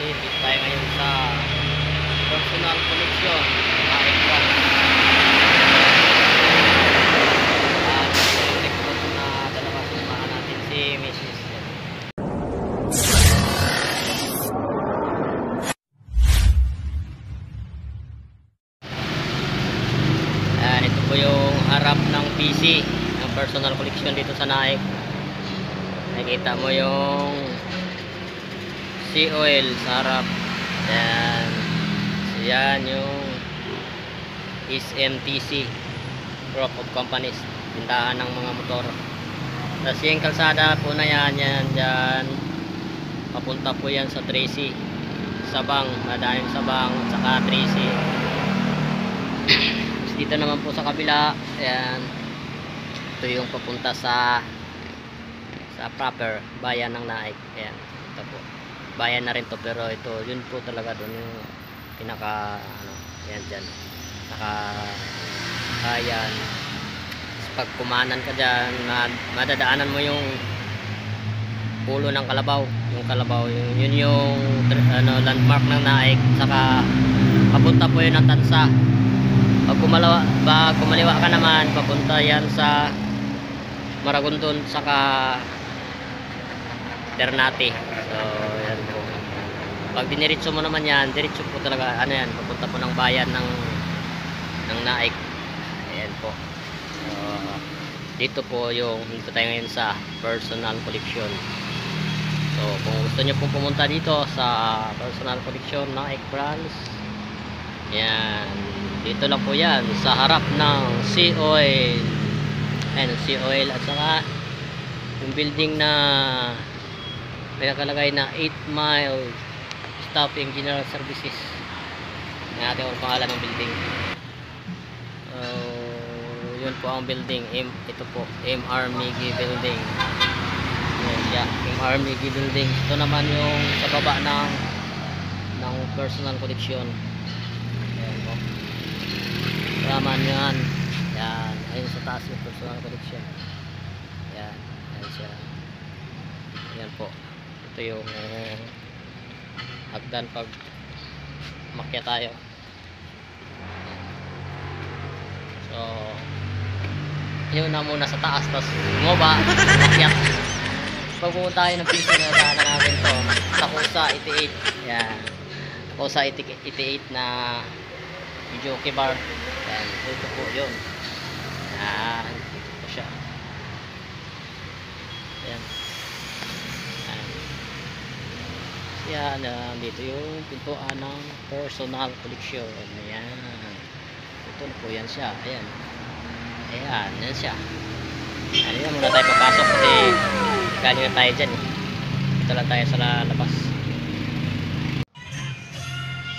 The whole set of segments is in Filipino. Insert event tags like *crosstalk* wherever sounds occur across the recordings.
dito tayo ngayon sa personal collection na X1 at likod na dalawa sumahan natin si Mrs. Ayan, ito po yung harap ng PC ng personal collection dito sa Naik nakikita mo yung sea oil sa harap yan yan yung SMTC group of companies tindahan ng mga motor. Tapos yung kalsada po na yan yan dyan. Papunta po yan sa Tracy Sabang madaming Sabang saka Tracy. Dito naman po sa kabila ayan ito yung papunta sa sa proper bayan ng Naik. Ayan ito po bayan na rin to pero ito yun po talaga doon yung pinaka ano ayan dyan. Naka ayan. Pag kumanan ka dyan mad- madadaanan mo yung pulo ng kalabaw. Yung kalabaw yun, yun yung ano, landmark ng Naik saka papunta po yun ng Tansa. Pag kumalawa, ba, kumaliwa ka naman papunta yan sa Maragondon saka Ternate. So yan pag diniritso mo naman yan diretso po talaga ano yan papunta po ng bayan ng ng Naik. Ayan po. So, dito po yung dito tayo ngayon sa personal collection. So kung gusto nyo po pumunta dito sa personal collection Naik branch yan dito lang po yan sa harap ng sea oil ayan sea oil at saka yung building na may nakalagay na 8 mile stopping general services. Na natin ang pangalan ng building. Uh, yun po ang building. M, ito po. MR Migi building. Yan siya. MR Migi building. Ito naman yung sa baba ng ng personal collection. Yan po. Raman yan. Yan ayun sa taas yung personal collection. Yan yan siya. Yan po. Ito yung uh, hagdan pag makya tayo. So yun na muna sa taas tapos bumaba makyat pag tayo ng piso na daanan natin to. Sa Kusa 88 yan. Kusa 88 na Jockey Bar. Yan ito po yun. Yan ito siya. Yan yan uh, dito yung pintuan ng personal collection. Ayan. Ito na po yan siya. Ayan. Ayan yan siya. Ano yan muna tayo papasok kasi galing na tayo dyan eh. ito lang tayo sa labas.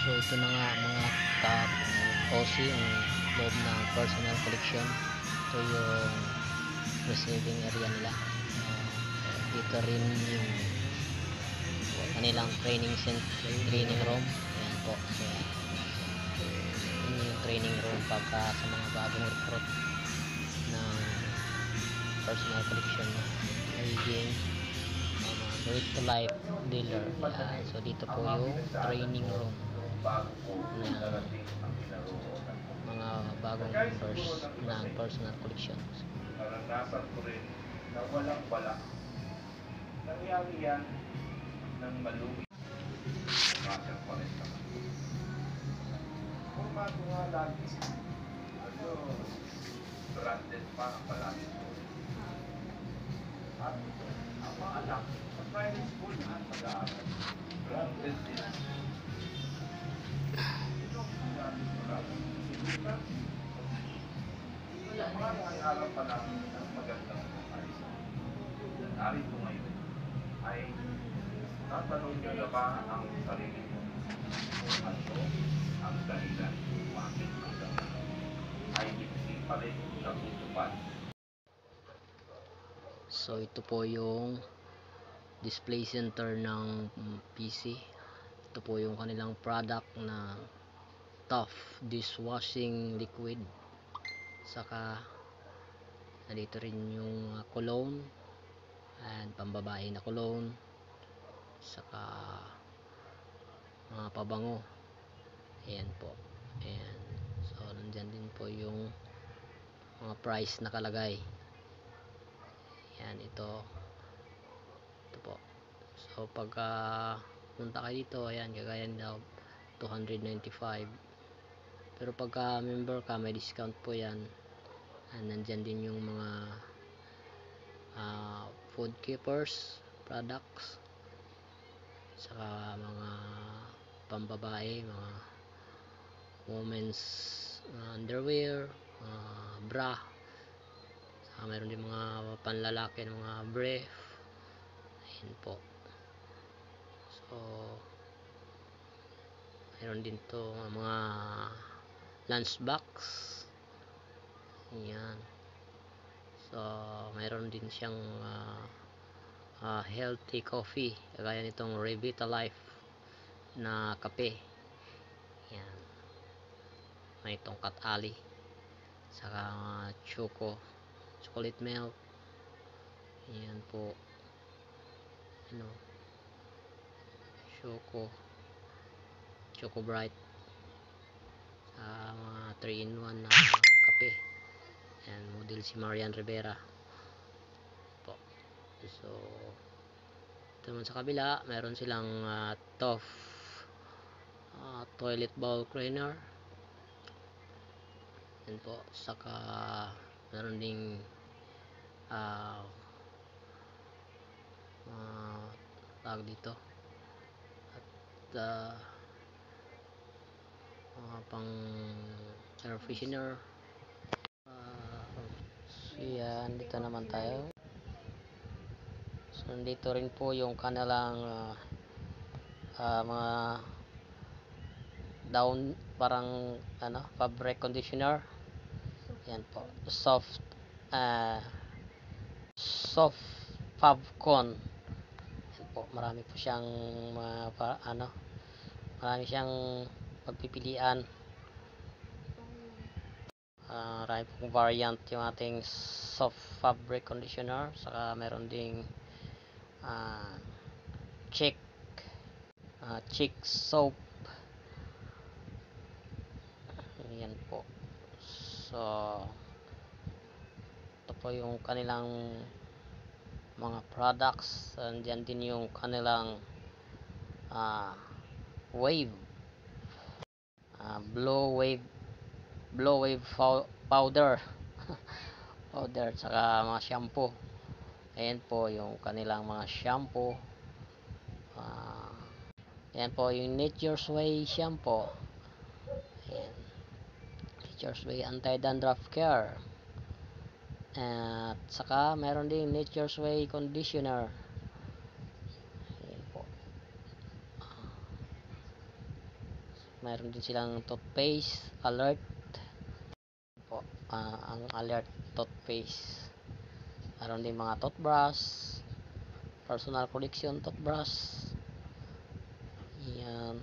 So ito na nga mga top OC ang loob ng personal collection. Ito yung receiving area nila. Uh, dito rin yung kanilang training center, training room. Ayan po. So, yun yung training room pagka sa mga bagong recruit ng personal collection na magiging um, Great to Life dealer. Ayan. So, dito po yung training room na mga bagong first ng personal collection. naranasan ko rin na walang wala. Nangyari yan ng malumi. Master Forest naman. Kung bago nga lagi, ano, branded pa ang palagi ko. At ang mga anak, sa private school na ang pag-aaral, branded din. Sino ang sinabi ko lang? Sinuka? Wala, mga nangyayarap pa namin ng magandang buhay. Narito ngayon ay tatanong nyo na ba ang sarili mo kung ano ang dahilan kung bakit hanggang ngayon ay hindi pa rin natutupad. So ito po yung display center ng PC. Ito po yung kanilang product na Tough dishwashing liquid. Saka nandito rin yung uh, cologne and pambabae na cologne. Saka mga pabango. Ayan po. Ayan. So nandyan din po yung mga price nakalagay ayan ito. Ito po. So pagka punta kayo dito ayan kagaya daw 295 pero pagka member ka may discount po yan. And nandyan din yung mga ah, food keepers products saka mga pambabae mga women's uh, underwear uh, bra. Saka mayroon din mga panlalaki ng mga brief. Ayun po. So mayroon din to mga lunchbox. Yan so mayroon din siyang ah, ah, healthy coffee kagaya nitong Revitalife na kape. Yan. May tongkat ali saka ah, choco chocolate milk. Yan po. Ano? Choco. Choco bright. Sa mga 3 in 1 na kape. Yan model si Marian Rivera so ito naman sa kabila meron silang uh, tough ah, toilet bowl cleaner. Yan po saka meron ding ah uh, tawag dito. At ah, mga pang air freshener. Ah, so yan dito naman tayo nandito rin po yung kanilang ah, ah, mga down parang ano fabric conditioner. Yan po. Soft ah soft fabcon yan po. Marami po siyang mga pa- ano marami siyang pagpipilian. Ah, marami pong variant yung ating soft fabric conditioner. Saka meron ding ah, chick ah, chick soap. Yan po. So ito po yung kanilang mga products. Andyan din yung kanilang ah, wave. Ah, blow wave blow wave pow- powder. *laughs* Powder saka mga shampoo ayan po yung kanilang mga shampoo. Ah, ayan po yung nature's way shampoo. Ayan. Nature's way anti-dandruff care. At saka meron din nature's way conditioner. Ayan po. Ah, meron din silang toothpaste alert. Po ah, ang alert toothpaste meron din mga toothbrush personal collection toothbrush. Yan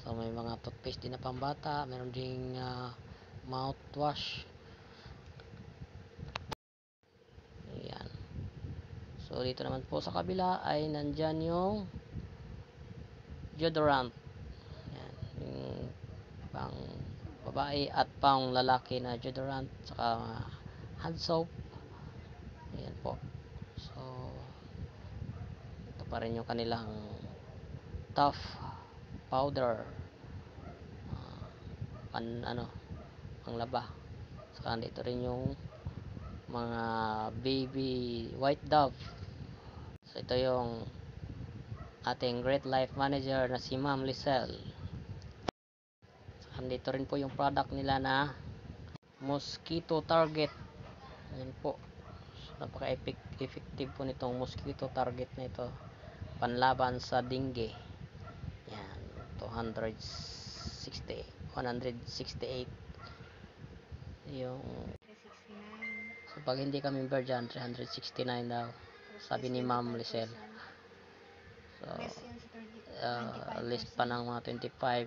so may mga toothpaste din na pambata. Meron ding ah, mouthwash. Yan so dito naman po sa kabila ay nandyan yung deodorant. Yan yung pang babae at pang lalaki na deodorant saka mga hand soap. Ayan po. So ito pa rin yung kanilang tough powder. Ah, pan ano pang laba saka dito rin yung mga baby white dove. So ito yung ating great life manager na si Ma'am Lisel. Saka dito rin po yung product nila na mosquito target yan po. So, napaka effective po nitong mosquito target na ito. Panlaban sa dengue. Yan 260 168 yung 369. so pag hindi ka member dyan 369 daw sabi ni Ma'am Lisel. So Less yun sa 30, uh, list pa ng mga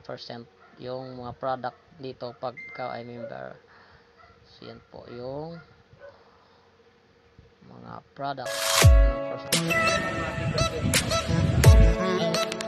25% yung mga product dito pag ikaw ay member. So yan po yung mga products. Mga